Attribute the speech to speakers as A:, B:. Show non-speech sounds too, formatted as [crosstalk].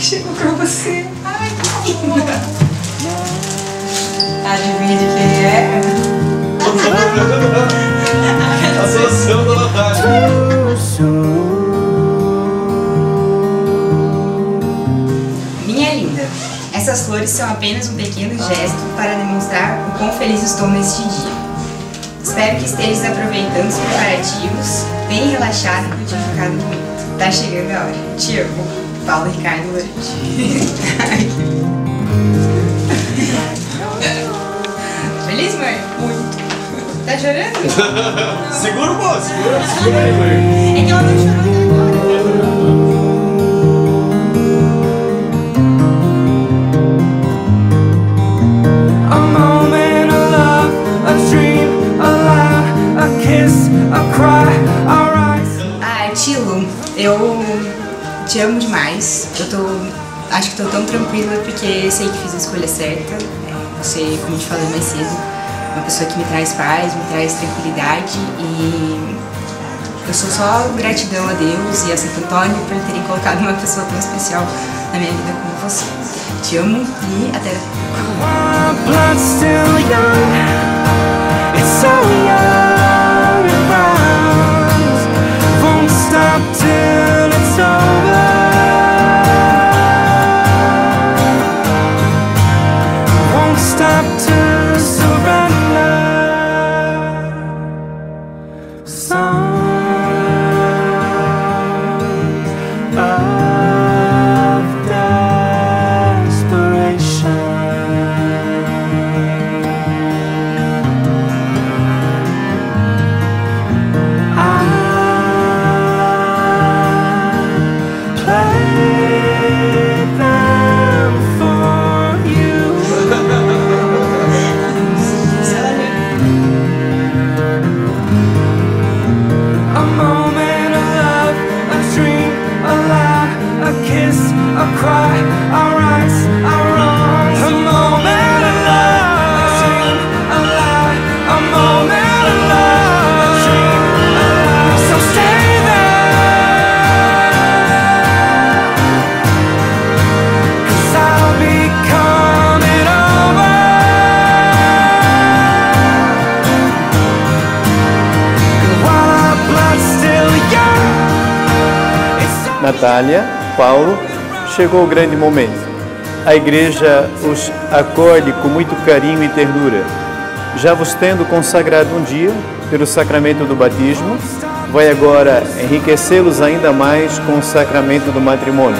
A: que chegou pra você. Ai, que linda. Adivinha de quem é?
B: A solução da Natália.
A: Minha linda, essas flores são apenas um pequeno gesto para demonstrar o quão feliz estou neste dia. Espero que estejas aproveitando os preparativos, bem relaxado e curtindo cada momento. Tá chegando a hora. Te amo. Paulo Ricardo lindo. [laughs] Feliz, mãe? Muito. Tá chorando? [laughs]
B: Segura pô, segura, segura aí, mãe.
A: É que ela não chorou te amo demais. Eu tô. Acho que tô tão tranquila porque sei que fiz a escolha certa. É, Você, como te falei mais cedo, é uma pessoa que me traz paz, me traz tranquilidade e eu sou só gratidão a Deus e a Santo Antônio por terem colocado uma pessoa tão especial na minha vida como você. Te amo e até
C: stop to
D: Natália, Paulo, chegou o grande momento. A igreja os acorde com muito carinho e ternura. Já vos tendo consagrado um dia pelo sacramento do batismo, vai agora enriquecê-los ainda mais com o sacramento do matrimônio.